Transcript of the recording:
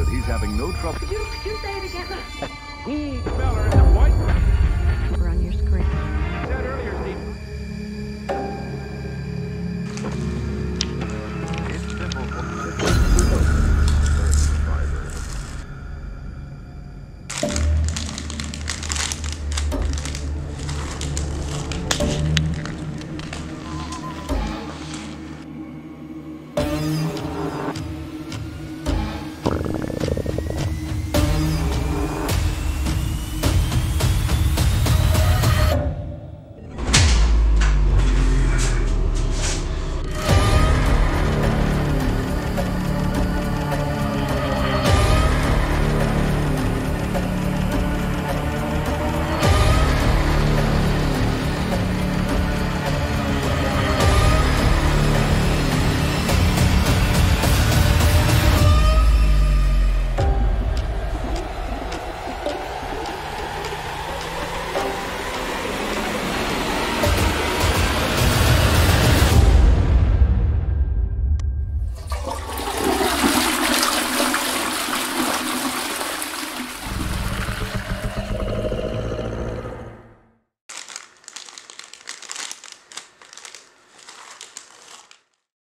that he's having no trouble. Could you, could you say it again? he.